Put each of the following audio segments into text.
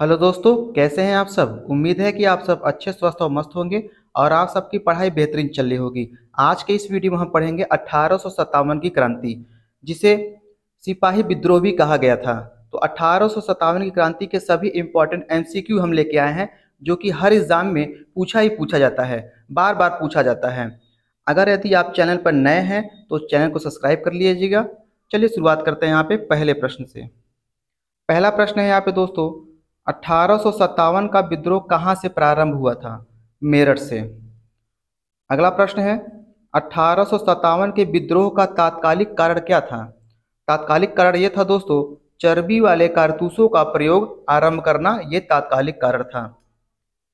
Hello दोस्तों, कैसे हैं आप सब? उम्मीद है कि आप सब अच्छे, स्वस्थ और मस्त होंगे और आप सबकी पढ़ाई बेहतरीन चल रही होगी। आज के इस वीडियो में हम पढ़ेंगे अठारह की क्रांति, जिसे सिपाही विद्रोह भी कहा गया था। तो अठारह की क्रांति के सभी इंपॉर्टेंट एमसीक्यू हम लेके आए हैं, जो कि हर एग्ज़ाम में पूछा ही पूछा जाता है बार बार पूछा जाता है। अगर यदि आप चैनल पर नए हैं तो चैनल को सब्सक्राइब कर लीजिएगा। चलिए शुरुआत करते हैं यहाँ पे पहले प्रश्न से। पहला प्रश्न है यहाँ पे दोस्तों अठारह का विद्रोह कहाँ से प्रारंभ हुआ था? मेरठ से। अगला प्रश्न है, अठारह के विद्रोह का तात्कालिक कारण क्या था? तात्कालिक कारण ये था दोस्तों, चर्बी वाले कारतूसों का प्रयोग आरंभ करना ये तात्कालिक कारण था।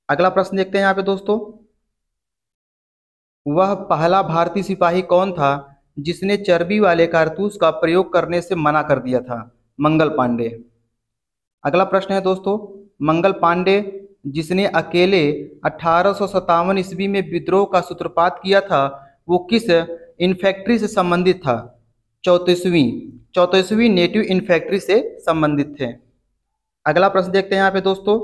अगला प्रश्न देखते हैं यहाँ पे दोस्तों। वह पहला भारतीय सिपाही कौन था जिसने चर्बी वाले कारतूस का प्रयोग करने से मना कर दिया था? मंगल पांडे। अगला प्रश्न है दोस्तों, मंगल पांडे जिसने अकेले अठारह सौ सत्तावन ईस्वी में विद्रोह का सूत्रपात किया था, वो किस इन्फैक्ट्री से संबंधित था? चौतीसवीं। चौतीसवीं नेटिव इन्फैक्ट्री से संबंधित थे। अगला प्रश्न देखते हैं यहाँ पे दोस्तों।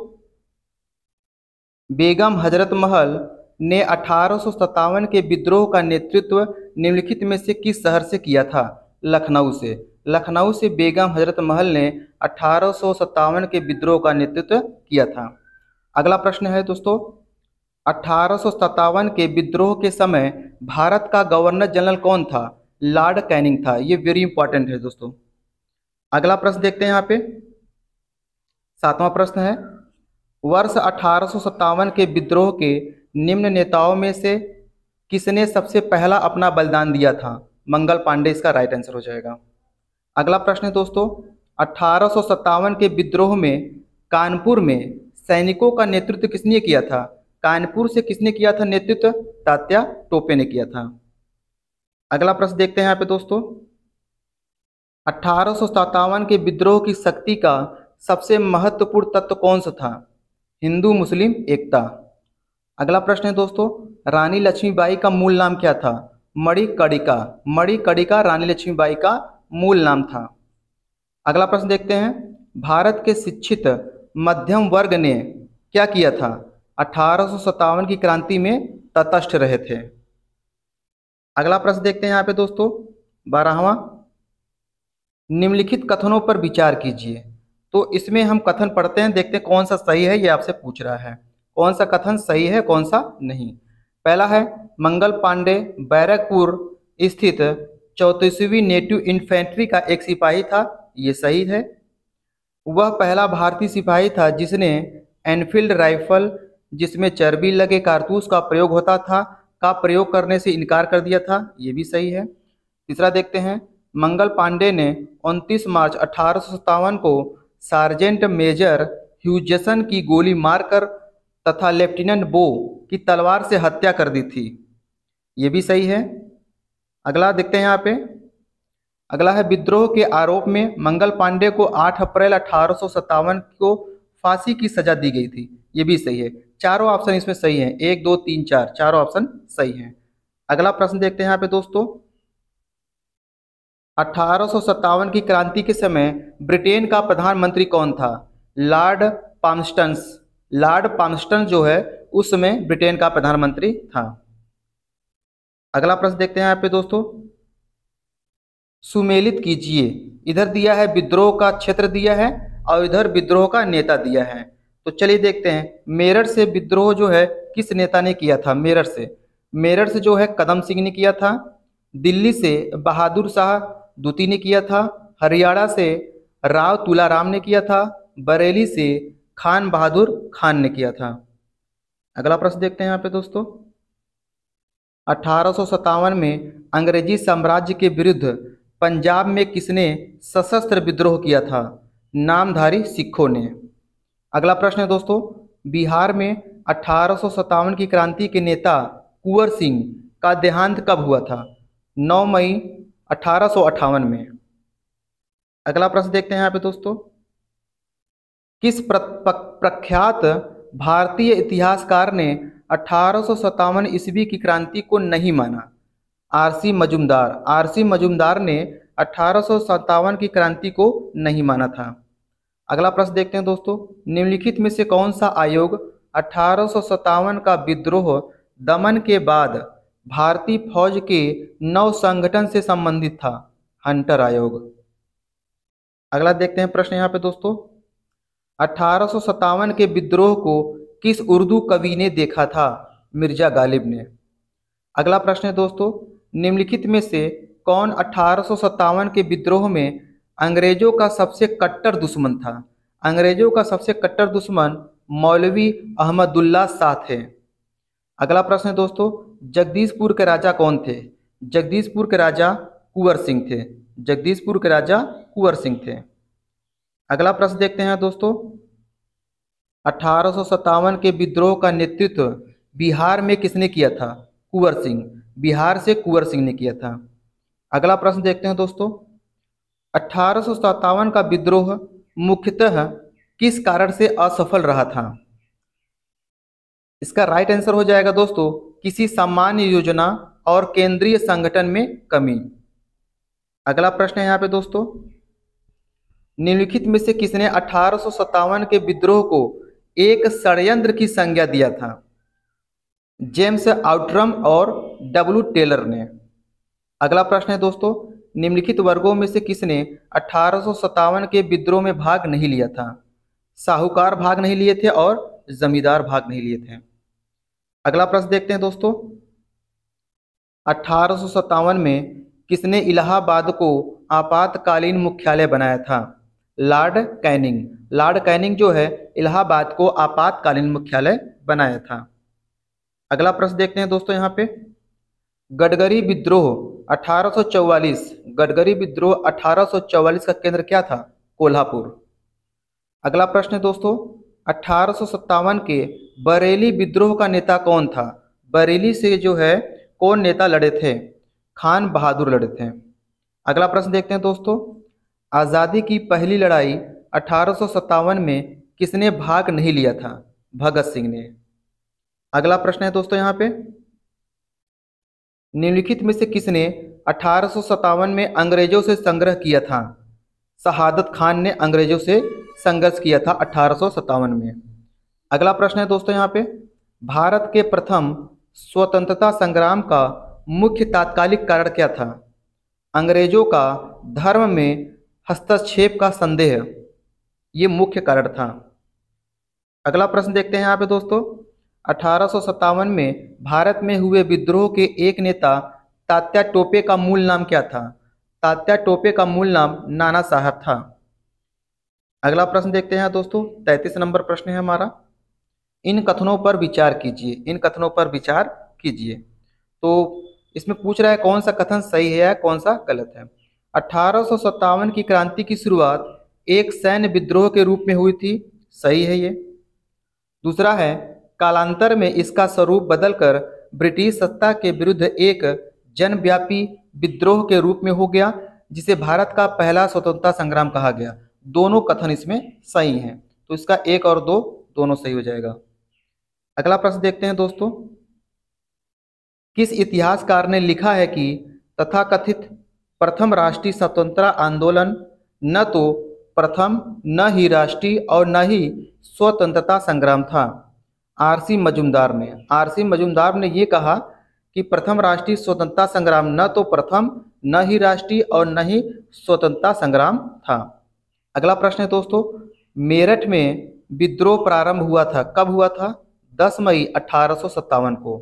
बेगम हज़रत महल ने अठारह सौ सत्तावन के विद्रोह का नेतृत्व निम्नलिखित में से किस शहर से किया था? लखनऊ से। लखनऊ से बेगम हज़रत महल ने अठारह सौ सत्तावन के विद्रोह का नेतृत्व किया था। अगला प्रश्न है दोस्तों, अठारह के विद्रोह के समय भारत का गवर्नर जनरल कौन था? लॉर्ड कैनिंग था। ये वेरी इंपॉर्टेंट है दोस्तों। अगला प्रश्न देखते हैं यहाँ पे। सातवां प्रश्न है, वर्ष अठारह सौ सत्तावन के विद्रोह के निम्न नेताओं में से किसने सबसे पहला अपना बलिदान दिया था? मंगल पांडे, इसका राइट आंसर हो जाएगा। अगला प्रश्न है दोस्तों, अठारह के विद्रोह में कानपुर में सैनिकों का नेतृत्व किसने किया था? कानपुर से किसने किया था नेतृत्व? तात्या टोपे ने किया था। अगला प्रश्न देखते हैं यहाँ पे दोस्तों। अठारह के विद्रोह की शक्ति का सबसे महत्वपूर्ण तत्व कौन सा था? हिंदू, मुस्लिम, एकता। अगला प्रश्न है दोस्तों, रानी लक्ष्मीबाई का मूल नाम क्या था? मणि कड़िका मणि कड़िका रानी लक्ष्मीबाई का मूल नाम था। अगला प्रश्न देखते हैं। भारत के शिक्षित मध्यम वर्ग ने क्या किया था? अठारह सौ सत्तावन की क्रांति में तटस्थ रहे थे। अगला प्रश्न देखते हैं यहाँ पे दोस्तों। बारहवा। निम्नलिखित कथनों पर विचार कीजिए। तो इसमें हम कथन पढ़ते हैं, देखते हैं कौन सा सही है, ये आपसे पूछ रहा है। कौन सा कथन सही है, कौन सा नहीं? पहला है, मंगल पांडे बैरकपुर स्थित चौतीसवीं नेटिव इन्फेंट्री का एक सिपाही था, ये सही है। वह पहला भारतीय सिपाही था जिसने एनफील्ड राइफल, जिसमें चर्बी लगे कारतूस का प्रयोग होता था, का प्रयोग करने से इनकार कर दिया था, ये भी सही है। तीसरा देखते हैं, मंगल पांडे ने 29 मार्च अठारह सौ सत्तावन को सार्जेंट मेजर ह्यूजेसन की गोली मारकर तथा लेफ्टिनेंट बो की तलवार से हत्या कर दी थी, ये भी सही है। अगला देखते हैं यहाँ पे। अगला है, विद्रोह के आरोप में मंगल पांडे को 8 अप्रैल अठारह को फांसी की सजा दी गई थी। ये भी सही है। चारों ऑप्शन इसमें सही है। एक, दो, तीन, चार। चारों ऑप्शन सही है। अगला प्रश्न देखते हैं यहाँ पे दोस्तों। अठारह की क्रांति के समय ब्रिटेन का प्रधानमंत्री कौन था? लॉर्ड पामस्टन्स लॉर्ड पामस्टन जो है, उस समय ब्रिटेन का प्रधानमंत्री था। अगला प्रश्न देखते हैं यहाँ पे दोस्तों। सुमेलित कीजिए। इधर दिया है विद्रोह का क्षेत्र दिया है और इधर विद्रोह का नेता दिया है। तो चलिए देखते हैं, मेरठ से विद्रोह जो है, किस नेता ने किया था? मेरठ से। मेरठ से जो है, कदम सिंह ने किया था, दिल्ली से बहादुर शाह दूती ने किया था, हरियाणा से राव तुलाराम ने किया था, बरेली से खान बहादुर खान ने किया था। अगला प्रश्न देखते हैं यहाँ पे दोस्तों। अठारह में अंग्रेज़ी साम्राज्य के विरुद्ध पंजाब में किसने सशस्त्र विद्रोह किया था? नामधारी सिखों ने। अगला प्रश्न है दोस्तों, बिहार में अठारह की क्रांति के नेता कुंवर सिंह का देहांत कब हुआ था? 9 मई अठारह में। अगला प्रश्न देखते हैं यहाँ पे दोस्तों। किस प्रख्यात भारतीय इतिहासकार ने अठारह ईस्वी की क्रांति को नहीं माना। आरसी मजुमदार आरसी मजुमदार ने अठारह की क्रांति को नहीं माना था। अगला प्रश्न देखते हैं दोस्तों, निम्नलिखित में से कौन सा आयोग अठारह का विद्रोह दमन के बाद भारतीय फौज के नव संगठन से संबंधित था? हंटर आयोग। अगला देखते हैं प्रश्न यहाँ पे दोस्तों। अठारह के विद्रोह को किस उर्दू कवि ने देखा था मिर्ज़ा गालिब ने? अगला प्रश्न है दोस्तों, निम्नलिखित में से कौन अठारह के विद्रोह में अंग्रेज़ों का सबसे कट्टर दुश्मन था? अंग्रेज़ों का सबसे कट्टर दुश्मन मौलवी अहमदुल्ला शाह थे अगला प्रश्न है दोस्तों, जगदीशपुर के राजा कौन थे? जगदीशपुर के राजा कुंवर सिंह थे। जगदीशपुर के राजा कुंवर सिंह थे। अगला प्रश्न देखते हैं दोस्तों अठारह के विद्रोह का नेतृत्व बिहार में किसने किया था? कुंवर सिंह। बिहार से कुंवर सिंह ने किया था। अगला प्रश्न देखते हैं दोस्तों। अठारह का विद्रोह मुख्यतः किस कारण से असफल रहा था? इसका राइट आंसर हो जाएगा दोस्तों, किसी सामान्य योजना और केंद्रीय संगठन में कमी। अगला प्रश्न है यहाँ पे दोस्तों। निम्नलिखित में से किसने अठारह के विद्रोह को एक षडयंत्र की संज्ञा दिया था। जेम्स आउटरम और डब्ल्यू टेलर ने। अगला प्रश्न है दोस्तों, निम्नलिखित वर्गों में से किसने अठारह के विद्रोह में भाग नहीं लिया था? साहूकार भाग नहीं लिए थे और जमींदार भाग नहीं लिए थे। अगला प्रश्न देखते हैं दोस्तों। अठारह में किसने इलाहाबाद को आपातकालीन मुख्यालय बनाया था? Lord Canning. लॉर्ड कैनिंग जो है, इलाहाबाद को आपातकालीन मुख्यालय बनाया था। अगला प्रश्न देखते हैं दोस्तों यहाँ पे। गडगरी विद्रोह 1844 गडगरी विद्रोह 1844 का केंद्र क्या था? कोल्हापुर। अगला प्रश्न है दोस्तों, अठारह के बरेली विद्रोह का नेता कौन था? बरेली से जो है, कौन नेता लड़े थे? खान बहादुर लड़े थे। अगला प्रश्न देखते हैं दोस्तों। आज़ादी की पहली लड़ाई अठारह में किसने भाग नहीं लिया था? भगत सिंह ने। अगला प्रश्न है दोस्तों यहाँ पे। निम्नलिखित में से किसने अठारह में अंग्रेज़ों से संग्रह किया था? शहादत खान ने अंग्रेज़ों से संघर्ष किया था अठारह में। अगला प्रश्न है दोस्तों यहाँ पे। भारत के प्रथम स्वतंत्रता संग्राम का मुख्य तात्कालिक कारण क्या था? अंग्रेज़ों का धर्म में हस्तक्षेप का संदेह। ये मुख्य कारण था। अगला प्रश्न देखते हैं यहाँ पे दोस्तों। अठारह में भारत में हुए विद्रोह के एक नेता, तात्या टोपे का मूल नाम क्या था? तात्या टोपे का मूल नाम नाना साहब था। अगला प्रश्न देखते हैं दोस्तों। तैतीस नंबर प्रश्न है हमारा। इन कथनों पर विचार कीजिए। इन कथनों पर विचार कीजिए। तो इसमें पूछ रहा है कौन सा कथन सही है या कौन सा गलत है? अठारह सौ सत्तावन की क्रांति की शुरुआत एक सैन्य विद्रोह के रूप में हुई थी। सही है ये। दूसरा है, कालांतर में इसका स्वरूप बदलकर ब्रिटिश सत्ता के विरुद्ध एक जनव्यापी विद्रोह के रूप में हो गया, जिसे भारत का पहला स्वतंत्रता संग्राम कहा गया। दोनों कथन इसमें सही हैं। तो इसका एक और दो दोनों सही हो जाएगा। अगला प्रश्न देखते हैं दोस्तों। किस इतिहासकार ने लिखा है कि तथाकथित प्रथम राष्ट्रीय स्वतंत्रता आंदोलन, न तो प्रथम, न ही राष्ट्रीय और न ही स्वतंत्रता संग्राम था। आरसी मजुमदार ने आरसी मजुमदार ने ये कहा कि प्रथम राष्ट्रीय स्वतंत्रता संग्राम न तो प्रथम, न ही राष्ट्रीय और न ही स्वतंत्रता संग्राम था। अगला प्रश्न है दोस्तों, मेरठ में विद्रोह प्रारंभ हुआ था, कब हुआ था? 10 मई अठारह को।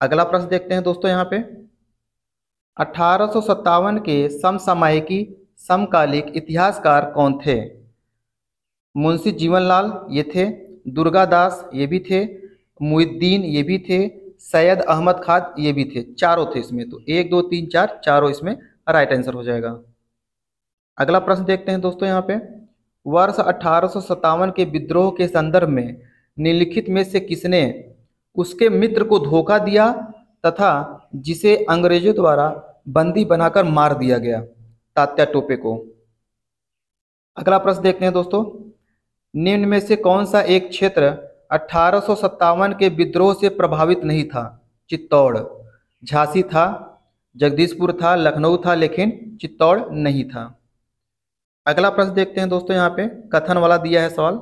अगला प्रश्न देखते हैं दोस्तों यहाँ पे। अठारह के समसामयिकी, समकालिक इतिहासकार कौन थे? मुंशी जीवनलाल ये थे दुर्गादास ये भी थे मुहिद्दीन ये भी थे, सैयद अहमद खाद ये भी थे। चारों थे इसमें तो एक, दो, तीन, चार, चारों इसमें राइट आंसर हो जाएगा। अगला प्रश्न देखते हैं दोस्तों यहाँ पे। वर्ष अठारह के विद्रोह के संदर्भ में निम्नलिखित में से किसने उसके मित्र को धोखा दिया तथा जिसे अंग्रेज़ों द्वारा बंदी बनाकर मार दिया गया, तात्या टोपे को। अगला प्रश्न देखते हैं दोस्तों। निम्न में से कौन सा एक क्षेत्र अठारह सौ सत्तावन के विद्रोह से प्रभावित नहीं था? चित्तौड़। झांसी था, जगदीशपुर था, लखनऊ था, लेकिन चित्तौड़ नहीं था। अगला प्रश्न देखते हैं दोस्तों यहाँ पे। कथन वाला दिया है सवाल।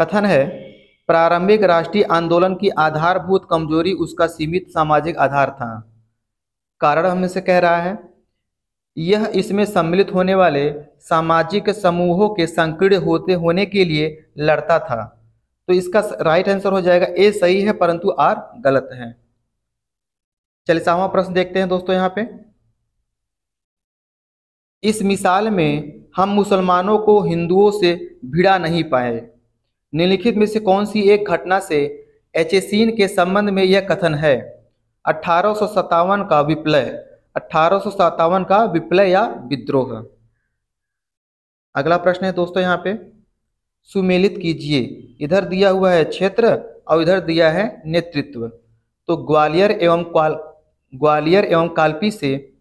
कथन है प्रारंभिक राष्ट्रीय आंदोलन की आधारभूत कमज़ोरी उसका सीमित सामाजिक आधार था। कारण हमें से कह रहा है, यह इसमें सम्मिलित होने वाले सामाजिक समूहों के संकीर्ण होते होने के लिए लड़ता था। तो इसका राइट आंसर हो जाएगा, ए सही है परंतु आर गलत है। चलिए सावा प्रश्न देखते हैं दोस्तों यहाँ पे। इस मिसाल में हम मुसलमानों को हिंदुओं से भिड़ा नहीं पाए। निम्नलिखित में से कौन सी एक घटना से एचेसीन के संबंध में यह कथन है? अठारह सौ सत्तावन का विप्लय अठारह सौ सत्तावन का विप्लय या विद्रोह? अगला प्रश्न है दोस्तों यहाँ पे। सुमेलित कीजिए। इधर दिया हुआ है क्षेत्र और इधर दिया है नेतृत्व। तो ग्वालियर एवं क्वाल, ग्वालियर एवं कालपी से,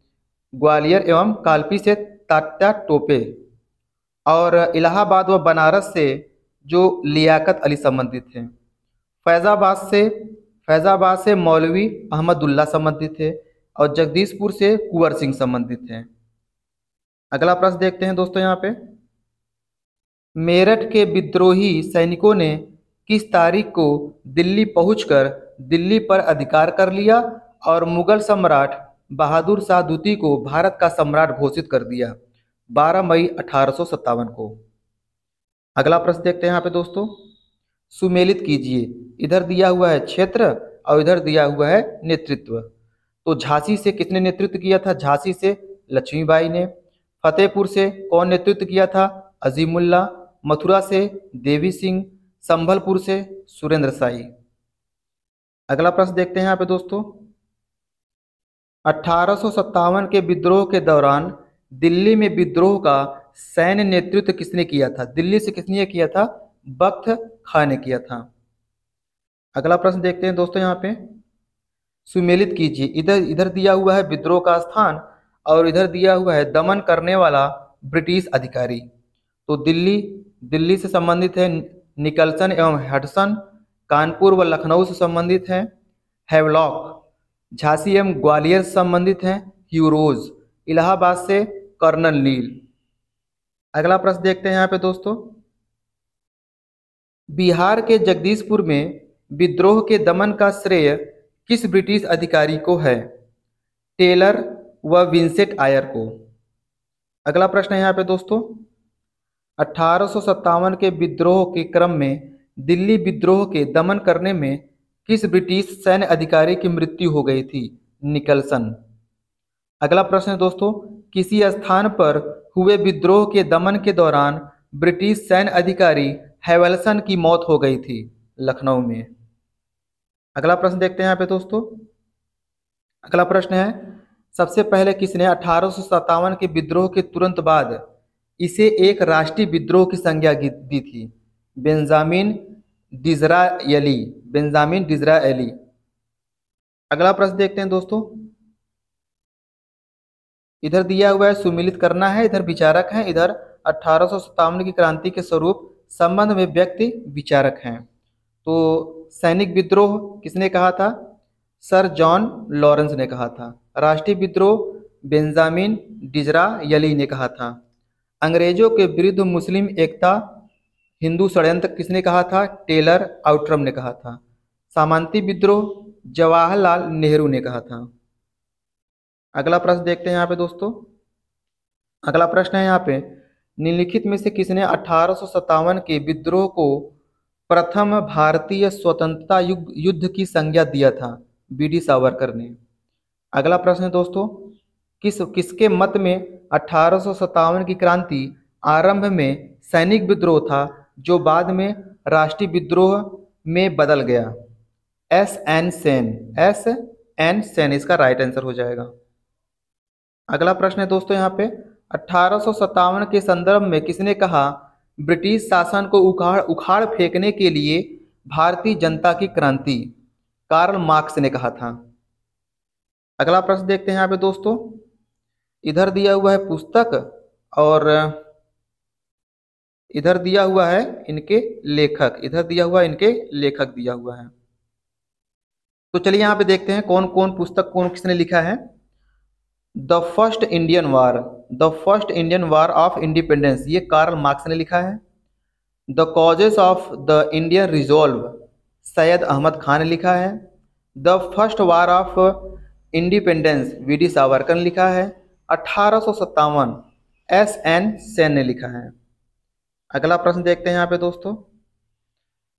ग्वालियर एवं कालपी से तात्या टोपे और इलाहाबाद व बनारस से जो लियाकत अली संबंधित थे फैज़ाबाद से फैज़ाबाद से मौलवी अहमदुल्ला संबंधित थे और जगदीशपुर से कुंवर सिंह संबंधित थे अगला प्रश्न देखते हैं दोस्तों यहाँ पे। मेरठ के विद्रोही सैनिकों ने किस तारीख को दिल्ली पहुंचकर दिल्ली पर अधिकार कर लिया और मुगल सम्राट बहादुर शाह द्वितीय को भारत का सम्राट घोषित कर दिया 12 मई अठारह सौ सत्तावन को? अगला प्रश्न देखते हैं यहाँ पे दोस्तों। सुमेलित कीजिए। इधर दिया हुआ है क्षेत्र और इधर दिया हुआ है नेतृत्व। तो झांसी से किसने नेतृत्व किया था? झांसी से लक्ष्मीबाई ने। फतेहपुर से कौन नेतृत्व किया था? अजीमुल्ला। मथुरा से देवी सिंह। संभलपुर से सुरेंद्र साई। अगला प्रश्न देखते हैं यहाँ पे दोस्तों। अठारह सौ सत्तावन के विद्रोह के दौरान दिल्ली में विद्रोह का सैन्य नेतृत्व किसने किया था? दिल्ली से किसने किया था? बख्त खां ने किया था। अगला प्रश्न देखते हैं दोस्तों यहाँ पे। सुमेलित कीजिए। इधर इधर दिया हुआ है विद्रोह का स्थान और इधर दिया हुआ है दमन करने वाला ब्रिटिश अधिकारी। तो दिल्ली दिल्ली से संबंधित है निकलसन एवं हडसन। कानपुर व लखनऊ से संबंधित है हैवलॉक। झांसी एवं ग्वालियर से संबंधित हैं ह्यूरोज इलाहाबाद से कर्नल नील। अगला प्रश्न देखते हैं यहाँ पे दोस्तों। बिहार के जगदीशपुर में विद्रोह के दमन का श्रेय किस ब्रिटिश अधिकारी को है? टेलर व विंसेट आयर को। अगला प्रश्न है यहाँ पे दोस्तों। अठारह के विद्रोह के क्रम में दिल्ली विद्रोह के दमन करने में किस ब्रिटिश सैन्य अधिकारी की मृत्यु हो गई थी? निकलसन। अगला प्रश्न है दोस्तों। किसी स्थान पर हुए विद्रोह के दमन के दौरान ब्रिटिश सैन्य अधिकारी हैवल्सन की मौत हो गई थी लखनऊ में। अगला प्रश्न देखते हैं यहाँ पे दोस्तों। अगला प्रश्न है, सबसे पहले किसने अठारह के विद्रोह के तुरंत बाद इसे एक राष्ट्रीय विद्रोह की संज्ञा दी थी? बेंजामिन डिजरा डिजरायली, बेंजामिन डिजरा डिजरायली। अगला प्रश्न देखते हैं दोस्तों। इधर दिया हुआ है, सुमिलित करना है, इधर विचारक हैं, इधर अठारह की क्रांति के स्वरूप संबंध में व्यक्ति विचारक हैं। तो सैनिक विद्रोह किसने कहा था? सर जॉन लॉरेंस ने कहा था। राष्ट्रीय विद्रोह बेंजामिन डिजरा यली ने कहा था। अंग्रेज़ों के विरुद्ध मुस्लिम एकता हिंदू षड्यंत्र किसने कहा था? टेलर आउट्रम ने कहा था। सामांती विद्रोह जवाहरलाल नेहरू ने कहा था। अगला प्रश्न देखते हैं यहाँ पे दोस्तों। अगला प्रश्न है यहाँ पे, निम्नलिखित में से किसने अठारह सौ सत्तावन के विद्रोह को प्रथम भारतीय स्वतंत्रता युद्ध की संज्ञा दिया था? बी डी सावरकर ने। अगला प्रश्न है दोस्तों, किस, किसके मत में अठारह सौ सत्तावन की क्रांति आरंभ में सैनिक विद्रोह था, जो बाद में राष्ट्रीय विद्रोह में बदल गया? S N Sen, S N Sen, इसका राइट आंसर हो जाएगा। अगला प्रश्न है दोस्तों यहाँ पे। अठारह के संदर्भ में किसने कहा, ब्रिटिश शासन को उखाड़ उखाड़ फेंकने के लिए भारतीय जनता की क्रांति? कार्ल मार्क्स ने कहा था। अगला प्रश्न देखते हैं यहाँ पे दोस्तों। इधर दिया हुआ है पुस्तक और इधर दिया हुआ है इनके लेखक। इधर दिया हुआ, इनके लेखक दिया हुआ है। तो चलिए यहाँ पे देखते हैं कौन कौन पुस्तक कौन किसने लिखा है। The first Indian war the first Indian war of independence ये कार्ल मार्क्स ने लिखा है। The causes of the Indian resolve Syed Ahmad Khan ने लिखा है। The first war of independence V D Savarkar ने लिखा है। अठारह एस एन सेन ने लिखा है। अगला प्रश्न देखते हैं यहाँ पे दोस्तों।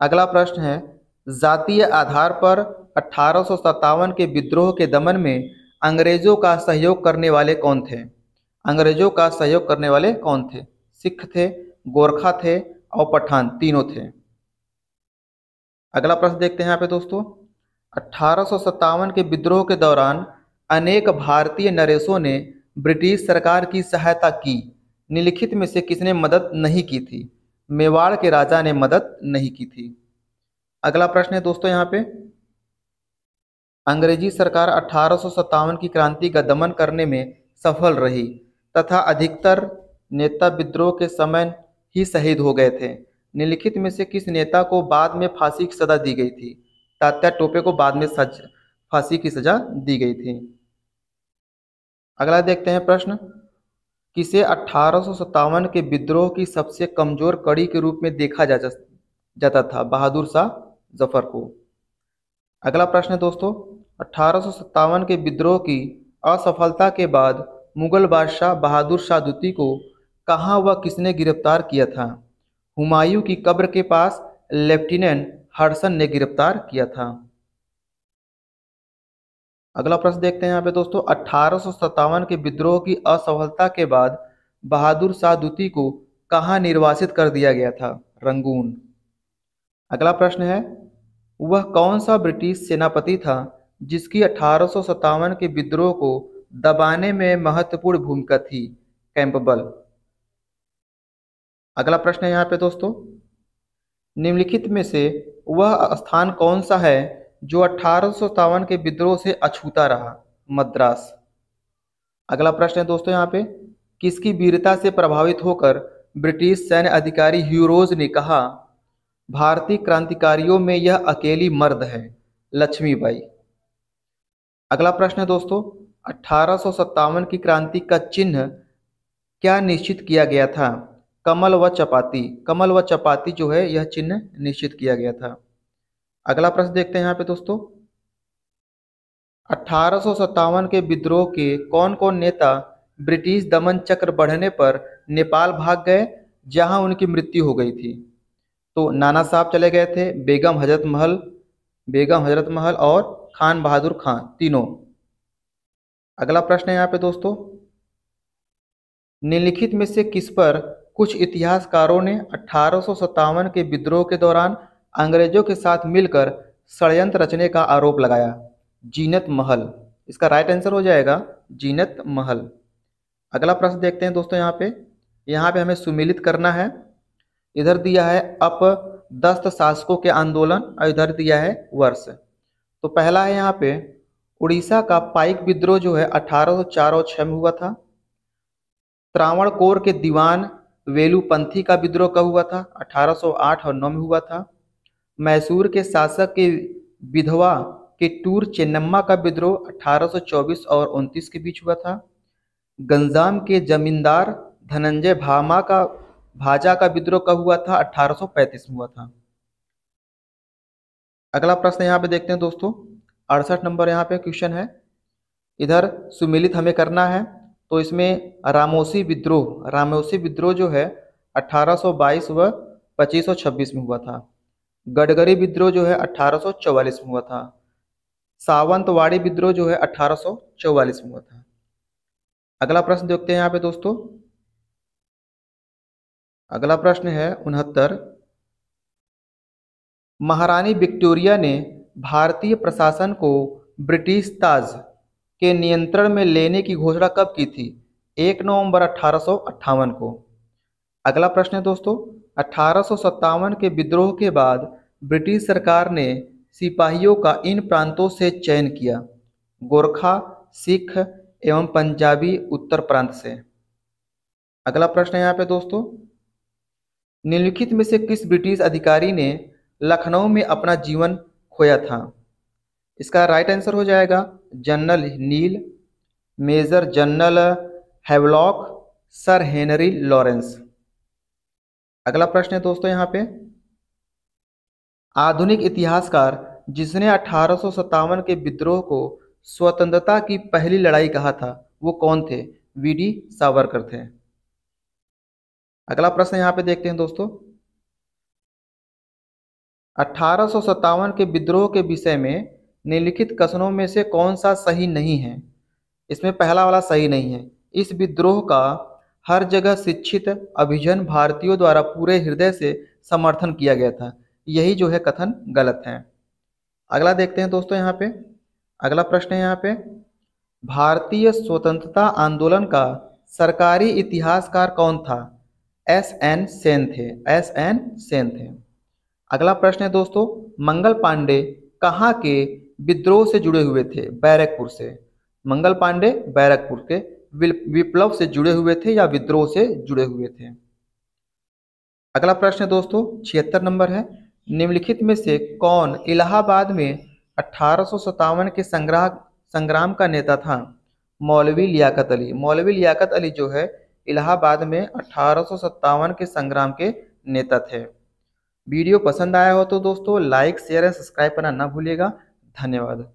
अगला प्रश्न है, जातीय आधार पर अठारह के विद्रोह के दमन में अंग्रेज़ों का सहयोग करने वाले कौन थे? अंग्रेज़ों का सहयोग करने वाले कौन थे? सिख थे, गोरखा थे और पठान, तीनों थे। अगला प्रश्न देखते हैं यहाँ पे दोस्तों। अठारह सौ सत्तावन के विद्रोह के दौरान अनेक भारतीय नरेशों ने ब्रिटिश सरकार की सहायता की। निलिखित में से किसने मदद नहीं की थी? मेवाड़ के राजा ने मदद नहीं की थी। अगला प्रश्न है दोस्तों यहाँ पे। अंग्रेज़ी सरकार अठारह सौ सत्तावन की क्रांति का दमन करने में सफल रही, तथा अधिकतर नेता विद्रोह के समय ही शहीद हो गए थे। निम्नलिखित में से किस नेता को बाद में फांसी की सजा दी गई थी? तात्या टोपे को बाद में सज, फांसी की सजा दी गई थी। अगला देखते हैं प्रश्न। किसे अठारह के विद्रोह की सबसे कमज़ोर कड़ी के रूप में देखा जा, जाता था? बहादुर शाह, ज़फ़र को। अगला प्रश्न है दोस्तों, अठारह के विद्रोह की असफलता के बाद मुगल बादशाह बहादुर शाह द्वितीय को कहाँ व किसने गिरफ़्तार किया था? हुमायूं की कब्र के पास लेफ्टिनेंट हडसन ने गिरफ़्तार किया था। अगला प्रश्न देखते हैं यहाँ पे दोस्तों, अठारह के विद्रोह की असफलता के बाद बहादुर शाह द्वितीय को कहाँ निर्वासित कर दिया गया था? रंगून। अगला प्रश्न है वह कौन सा ब्रिटिश सेनापति था जिसकी अठारह के विद्रोह को दबाने में महत्वपूर्ण भूमिका थी? कैंपबल अगला प्रश्न है यहाँ पे दोस्तों। निम्नलिखित में से वह स्थान कौन सा है जो अठारह के विद्रोह से अछूता रहा? मद्रास। अगला प्रश्न है दोस्तों यहाँ पे। किसकी वीरता से प्रभावित होकर ब्रिटिश सैन्य अधिकारी ह्यूरोज ने कहा भारतीय क्रांतिकारियों में यह अकेली मर्द है, लक्ष्मीबाई। अगला प्रश्न है दोस्तों, अठारह की क्रांति का चिन्ह क्या निश्चित किया गया था? कमल व चपाती। कमल व चपाती जो है, यह चिन्ह निश्चित किया गया था। अगला प्रश्न देखते हैं यहाँ पे दोस्तों। अठारह के विद्रोह के कौन कौन नेता ब्रिटिश दमन चक्र बढ़ने पर नेपाल भाग गए, जहाँ उनकी मृत्यु हो गई थी? तो नाना साहब चले गए थे, बेगम हज़रत महल, बेगम हज़रत महल और खान बहादुर खान, तीनों। अगला प्रश्न है यहाँ पे दोस्तों। निम्नलिखित में से किस पर कुछ इतिहासकारों ने अठारह सौ सत्तावन के विद्रोह के दौरान अंग्रेज़ों के साथ मिलकर षडयंत्र रचने का आरोप लगाया? जीनत महल। इसका राइट आंसर हो जाएगा, जीनत महल। अगला प्रश्न देखते हैं दोस्तों यहाँ पे। यहाँ पे हमें सुमिलित करना है। इधर दिया है अप दस्त शासकों के आंदोलन और इधर दिया है वर्ष। तो पहला है यहाँ पे, उड़ीसा का पाइक विद्रोह जो है अठारह सौ छः में हुआ था। त्रावणकोर के दीवान वेलुपंथी का विद्रोह कब हुआ था? 1808 और 9 में हुआ था। मैसूर के शासक के विधवा के टूर चेन्नम्मा का विद्रोह 1824 और 29 के बीच हुआ था। गंजाम के जमींदार धनंजय भामा का भाजा का विद्रोह कब हुआ था? 1835 में हुआ था। अगला प्रश्न यहाँ पे देखते हैं दोस्तों। अड़सठ नंबर यहाँ पे क्वेश्चन है। इधर सुमिलित हमें करना है तो इसमें रामोसी विद्रोह रामोसी विद्रोह जो है 1822 व 2526 में हुआ था। गडगरी विद्रोह जो है 1844 में हुआ था। सावंतवाड़ी विद्रोह जो है 1844 में हुआ था। अगला प्रश्न देखते हैं यहाँ पे दोस्तों। अगला प्रश्न है उनहत्तर। महारानी विक्टोरिया ने भारतीय प्रशासन को ब्रिटिश ताज के नियंत्रण में लेने की घोषणा कब की थी? एक नवंबर अठारह को। अगला प्रश्न है दोस्तों, अठारह के विद्रोह के बाद ब्रिटिश सरकार ने सिपाहियों का इन प्रांतों से चयन किया, गोरखा, सिख एवं पंजाबी उत्तर प्रांत से। अगला प्रश्न यहाँ पे दोस्तों निम्नलिखित में से किस ब्रिटिश अधिकारी ने लखनऊ में अपना जीवन खोया था? इसका राइट आंसर हो जाएगा general Neill, major general Havelock, sir Henry Lawrence. अगला प्रश्न है दोस्तों यहाँ पे। आधुनिक इतिहासकार जिसने अठारह के विद्रोह को स्वतंत्रता की पहली लड़ाई कहा था, वो कौन थे? वी डी सावरकर थे। अगला प्रश्न यहाँ पे देखते हैं दोस्तों। अठारह सौ सत्तावन के विद्रोह के विषय में निम्नलिखित कथनों में से कौन सा सही नहीं है? इसमें पहला वाला सही नहीं है। इस विद्रोह का हर जगह शिक्षित अभिजन भारतीयों द्वारा पूरे हृदय से समर्थन किया गया था। यही जो है कथन गलत है। अगला देखते हैं दोस्तों यहाँ पे। अगला प्रश्न है यहाँ पे। भारतीय स्वतंत्रता आंदोलन का सरकारी इतिहासकार कौन था? एस एन सेन थे एस एन सेन थे। अगला प्रश्न है दोस्तों, मंगल पांडे कहाँ के विद्रोह से जुड़े हुए थे? बैरकपुर से। मंगल पांडे बैरकपुर के विप्लव से जुड़े हुए थे या विद्रोह से जुड़े हुए थे? अगला प्रश्न दोस्तों, छिहत्तर नंबर है। निम्नलिखित में से कौन इलाहाबाद में अठारह सौ सतावन के संग्रह, संग्राम का नेता था? मौलवी लियाकत अली। मौलवी लियाकत अली जो है इलाहाबाद में अठारह सौ सत्तावन के संग्राम के नेता थे। वीडियो पसंद आया हो तो दोस्तों लाइक शेयर एंड सब्सक्राइब करना ना भूलिएगा। धन्यवाद।